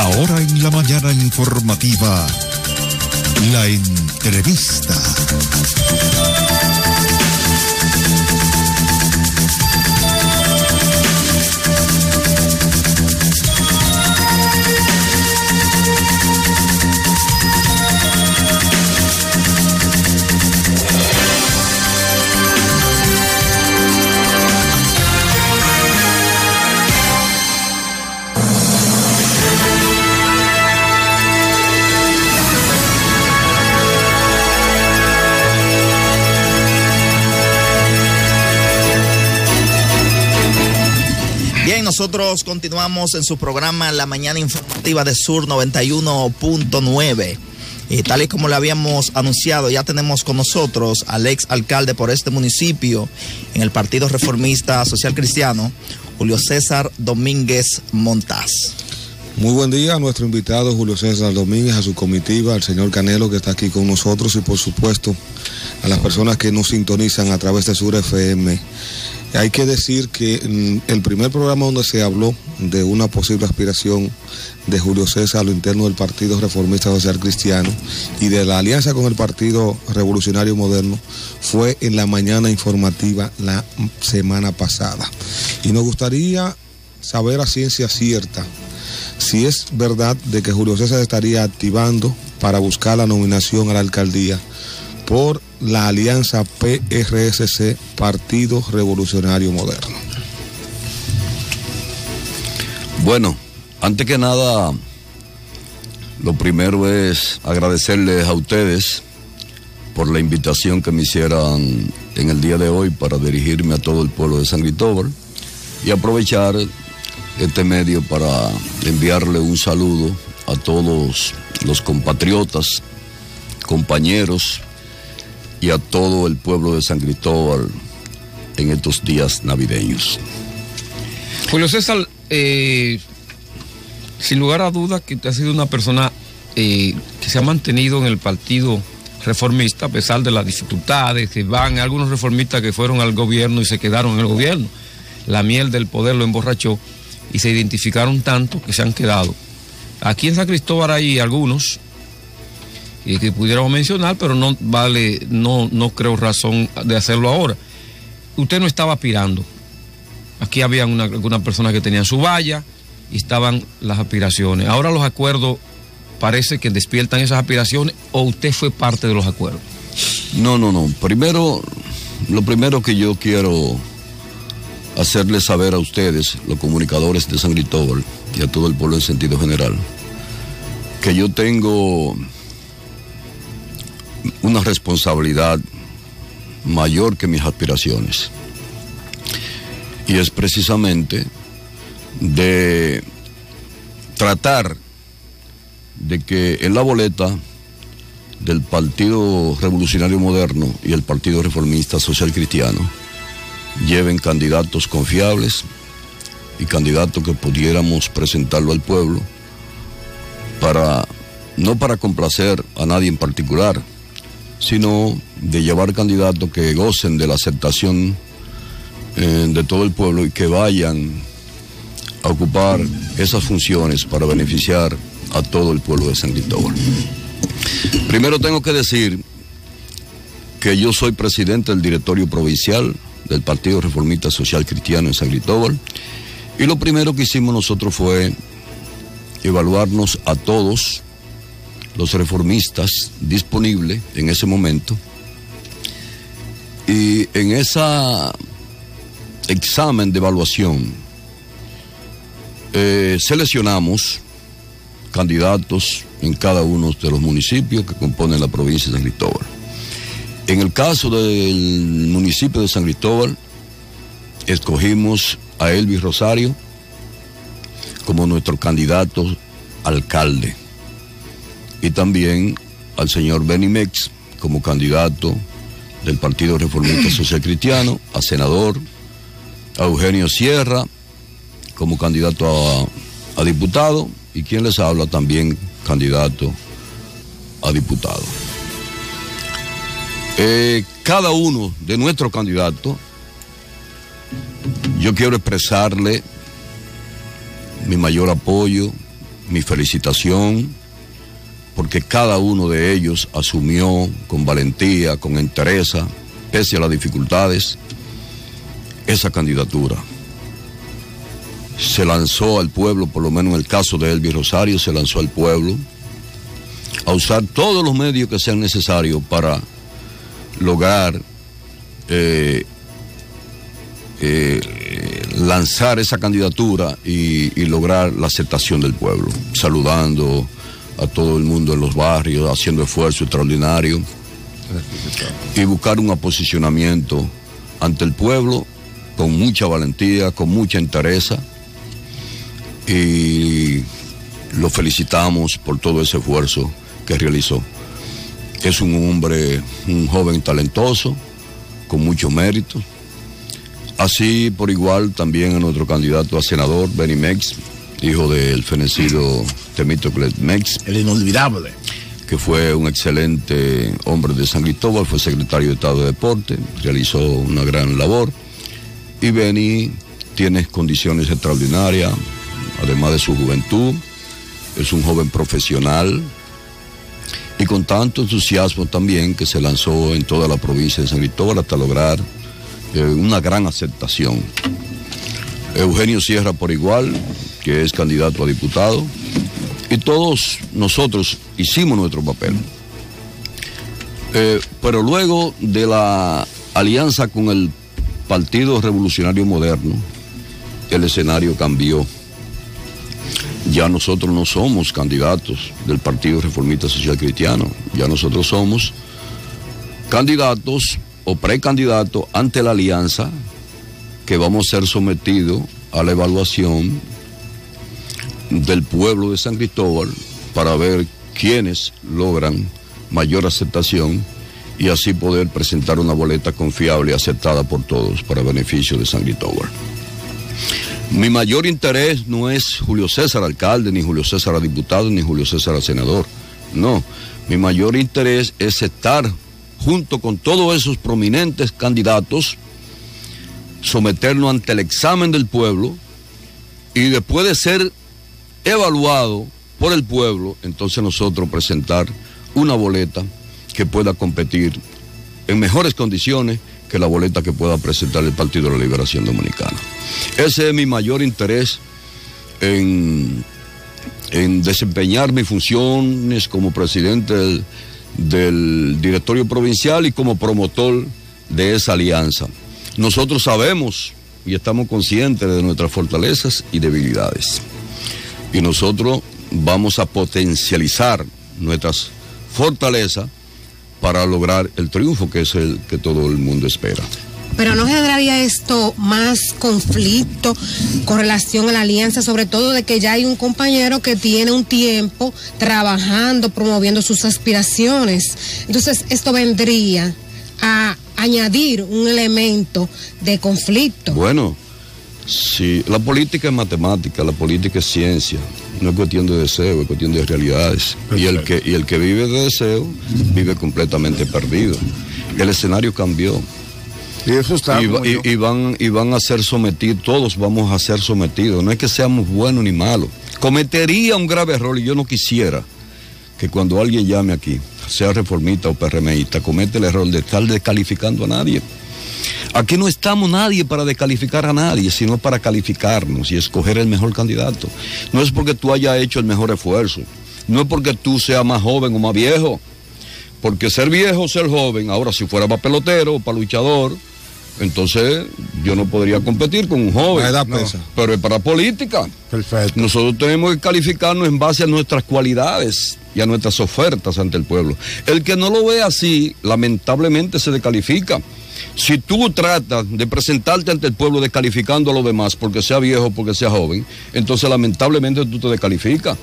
Ahora en la mañana informativa, la entrevista. Nosotros continuamos en su programa La Mañana Informativa de Sur 91.9. Y tal y como le habíamos anunciado, ya tenemos con nosotros al ex alcalde por este municipio en el Partido Reformista Social Cristiano, Julio César Domínguez Montaz. Muy buen día a nuestro invitado Julio César Domínguez, a su comitiva, al señor Canelo que está aquí con nosotros y por supuesto a las personas que nos sintonizan a través de Sur FM hay que decir que mm, el primer programa donde se habló de una posible aspiración de Julio César a lo interno del Partido Reformista Social Cristiano y de la alianza con el Partido Revolucionario Moderno fue en la mañana informativa la semana pasada. Y nos gustaría saber a ciencia cierta si es verdad de que Julio César estaría activando para buscar la nominación a la alcaldía por la alianza PRSC, Partido Revolucionario Moderno. Bueno, antes que nada, lo primero es agradecerles a ustedes por la invitación que me hicieran en el día de hoy para dirigirme a todo el pueblo de San Cristóbal y aprovechar este medio para enviarle un saludo a todos los compatriotas, compañeros, y a todo el pueblo de San Cristóbal en estos días navideños. Julio César, eh, sin lugar a dudas que ha sido una persona eh, que se ha mantenido en el partido reformista a pesar de las dificultades que van algunos reformistas que fueron al gobierno y se quedaron en el gobierno. La miel del poder lo emborrachó y se identificaron tanto que se han quedado. Aquí en San Cristóbal hay algunos y que pudiéramos mencionar, pero no vale, no, no creo razón de hacerlo ahora. Usted no estaba aspirando. Aquí había una, alguna persona que tenía su valla y estaban las aspiraciones. Ahora los acuerdos parece que despiertan esas aspiraciones o usted fue parte de los acuerdos. No, no, no. Primero, lo primero que yo quiero hacerles saber a ustedes, los comunicadores de San Cristóbal y a todo el pueblo en sentido general, que yo tengo una responsabilidad mayor que mis aspiraciones. Y es precisamente de tratar de que en la boleta del Partido Revolucionario Moderno y el Partido Reformista Social Cristiano lleven candidatos confiables y candidatos que pudiéramos presentarlo al pueblo para no para complacer a nadie en particular, sino de llevar candidatos que gocen de la aceptación eh, de todo el pueblo y que vayan a ocupar esas funciones para beneficiar a todo el pueblo de San Cristóbal. Primero tengo que decir que yo soy presidente del directorio provincial del Partido Reformista Social Cristiano en San Cristóbal y lo primero que hicimos nosotros fue evaluarnos a todos los reformistas disponibles en ese momento. Y en ese examen de evaluación eh, seleccionamos candidatos en cada uno de los municipios que componen la provincia de San Cristóbal. En el caso del municipio de San Cristóbal, escogimos a Elvis Rosario como nuestro candidato alcalde y también al señor Benny Mex como candidato del Partido Reformista Social Cristiano, a senador, a Eugenio Sierra como candidato a, diputado y quien les habla también candidato a diputado. Eh, cada uno de nuestros candidatos, yo quiero expresarle mi mayor apoyo, mi felicitación, porque cada uno de ellos asumió con valentía, con entereza, pese a las dificultades, esa candidatura. Se lanzó al pueblo, por lo menos en el caso de Elvis Rosario, se lanzó al pueblo a usar todos los medios que sean necesarios para lograr eh, eh, lanzar esa candidatura y, y, lograr la aceptación del pueblo, saludando a todo el mundo en los barrios, haciendo esfuerzo extraordinario y buscar un aposicionamiento ante el pueblo con mucha valentía, con mucha entereza y lo felicitamos por todo ese esfuerzo que realizó. Es un hombre, un joven talentoso, con mucho mérito. Así por igual también a nuestro candidato a senador, Benny Mex, hijo del fenecido Temístocles Mex. El inolvidable. Que fue un excelente hombre de San Cristóbal, fue secretario de Estado de Deporte, realizó una gran labor. Y Benny tiene condiciones extraordinarias, además de su juventud, es un joven profesional y con tanto entusiasmo también que se lanzó en toda la provincia de San Cristóbal hasta lograr eh, una gran aceptación. Eugenio Sierra por igual, que es candidato a diputado, y todos nosotros hicimos nuestro papel. Eh, pero luego de la alianza con el Partido Revolucionario Moderno, el escenario cambió. Ya nosotros no somos candidatos del Partido Reformista Social Cristiano, ya nosotros somos candidatos o precandidatos ante la alianza que vamos a ser sometidos a la evaluación del pueblo de San Cristóbal para ver quiénes logran mayor aceptación y así poder presentar una boleta confiable y aceptada por todos para beneficio de San Cristóbal. Mi mayor interés no es Julio César alcalde, ni Julio César diputado, ni Julio César senador. No, mi mayor interés es estar junto con todos esos prominentes candidatos, someternos ante el examen del pueblo y después de ser evaluado por el pueblo, entonces nosotros presentar una boleta que pueda competir en mejores condiciones que la boleta que pueda presentar el Partido de la Liberación Dominicana. Ese es mi mayor interés en, desempeñar mis funciones como presidente del directorio provincial y como promotor de esa alianza. Nosotros sabemos y estamos conscientes de nuestras fortalezas y debilidades. Y nosotros vamos a potencializar nuestras fortalezas para lograr el triunfo que es el que todo el mundo espera. Pero no generaría esto más conflicto con relación a la alianza, sobre todo de que ya hay un compañero que tiene un tiempo trabajando, promoviendo sus aspiraciones. Entonces, esto vendría a añadir un elemento de conflicto. Bueno, si la política es matemática, la política es ciencia, no es cuestión de deseo, es cuestión de realidades. Y el, que, y el que vive de deseo vive completamente perdido. El escenario cambió. Y eso está. Y van, y van a ser sometidos, todos vamos a ser sometidos. No es que seamos buenos ni malos. Cometería un grave error y yo no quisiera que cuando alguien llame aquí, sea reformista o PRMista, comete el error de estar descalificando a nadie. Aquí no estamos nadie para descalificar a nadie, sino para calificarnos y escoger el mejor candidato. No es porque tú hayas hecho el mejor esfuerzo, no es porque tú seas más joven o más viejo, porque ser viejo o ser joven, ahora si fuera para pelotero o para luchador, entonces yo no podría competir con un joven. La edad No, pesa. Pero es para política. Perfecto. Nosotros tenemos que calificarnos en base a nuestras cualidades y a nuestras ofertas ante el pueblo. El que no lo ve así, lamentablemente se descalifica. Si tú tratas de presentarte ante el pueblo descalificando a los demás porque sea viejo o porque sea joven, entonces lamentablemente tú te descalificas.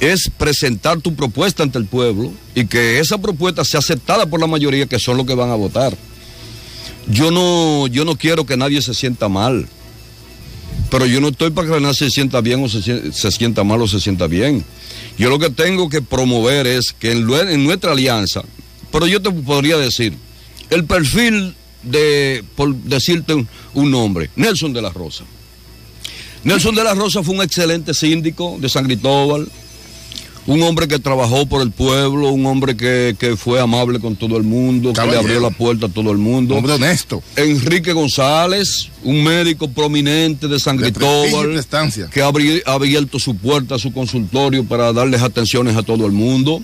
Es presentar tu propuesta ante el pueblo y que esa propuesta sea aceptada por la mayoría que son los que van a votar. Yo no, yo no quiero que nadie se sienta mal. Pero yo no estoy para que nadie se sienta bien o se, se sienta mal o se sienta bien. Yo lo que tengo que promover es que en nuestra alianza, pero yo te podría decir, el perfil de, por decirte un, un nombre, Nelson de la Rosa. Nelson de la Rosa fue un excelente síndico de San Cristóbal, un hombre que trabajó por el pueblo, un hombre que, que fue amable con todo el mundo, que le abrió la puerta a todo el mundo. Hombre honesto. Enrique González, un médico prominente de San De Cristóbal, que abri- ha abierto su puerta, su consultorio para darles atenciones a todo el mundo.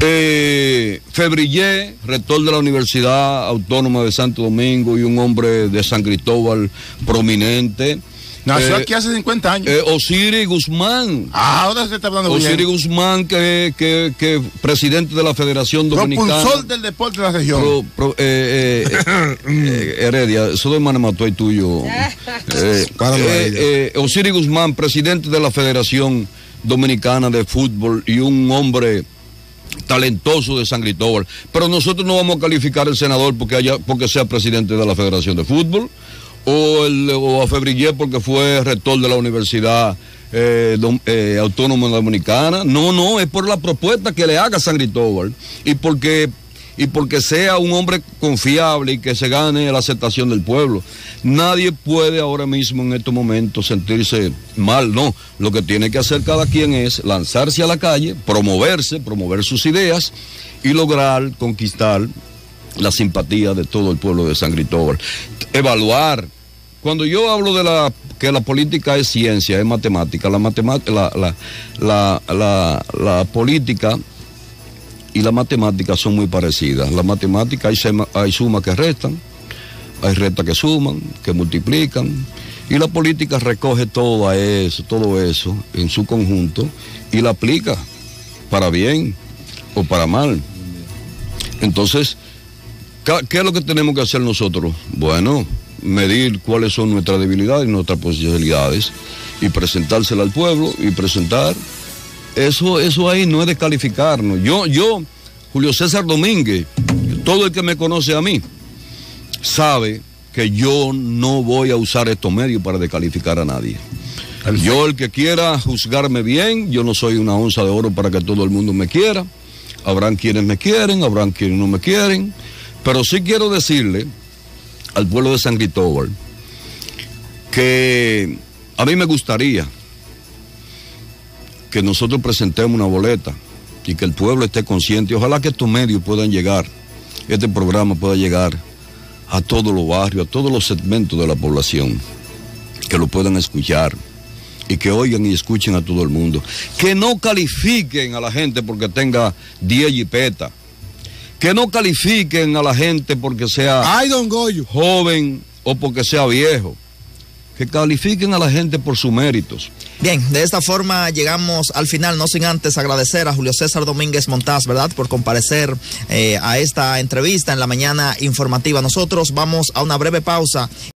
Eh, Febrillé, rector de la Universidad Autónoma de Santo Domingo y un hombre de San Cristóbal prominente. Nació Eh, aquí hace 50 años. eh, Osiri Guzmán. Ah, ahora se está hablando de Osiri Guzmán, que, que, que presidente de la Federación Dominicana. Propulsor del deporte de la región. Pro- pro- eh, eh, eh, Heredia, eso de Manamato y tuyo. Osiris Guzmán, presidente de la Federación Dominicana de Fútbol y un hombre talentoso de San Cristóbal. Pero nosotros no vamos a calificar al senador porque, haya, porque sea presidente de la Federación de Fútbol o, el, o a Febrillé porque fue rector de la Universidad eh, eh, Autónoma Dominicana. No, no, es por la propuesta que le haga San Cristóbal y porque y porque sea un hombre confiable y que se gane la aceptación del pueblo. Nadie puede ahora mismo en estos momentos sentirse mal, no. Lo que tiene que hacer cada quien es lanzarse a la calle, promoverse, promover sus ideas y lograr conquistar la simpatía de todo el pueblo de San Cristóbal. Evaluar. Cuando yo hablo de la que la política es ciencia, es matemática, la la, la, la, política y la matemática son muy parecidas. La matemática hay, sema- hay sumas que restan, hay restas que suman, que multiplican, y la política recoge todo eso, todo eso en su conjunto y la aplica para bien o para mal. Entonces, ¿qué qué es lo que tenemos que hacer nosotros? Bueno, medir cuáles son nuestras debilidades y nuestras posibilidades y presentársela al pueblo y presentar eso, eso ahí no es descalificarnos. Yo, yo, Julio César Domínguez, todo el que me conoce a mí, sabe que yo no voy a usar estos medios para descalificar a nadie. Yo, el que quiera juzgarme bien, yo no soy una onza de oro para que todo el mundo me quiera. Habrán quienes me quieren, habrán quienes no me quieren. Pero sí quiero decirle al pueblo de San Cristóbal que a mí me gustaría que nosotros presentemos una boleta y que el pueblo esté consciente. Ojalá que estos medios puedan llegar, este programa pueda llegar a todos los barrios, a todos los segmentos de la población, que lo puedan escuchar y que oigan y escuchen a todo el mundo. Que no califiquen a la gente porque tenga 10 jipetas. Que no califiquen a la gente porque sea ¡Ay, don Goyo! joven o porque sea viejo. Que califiquen a la gente por sus méritos. Bien, de esta forma llegamos al final, no sin antes agradecer a Julio César Domínguez Montaz, ¿verdad?, por comparecer eh, a esta entrevista en la mañana informativa. Nosotros vamos a una breve pausa.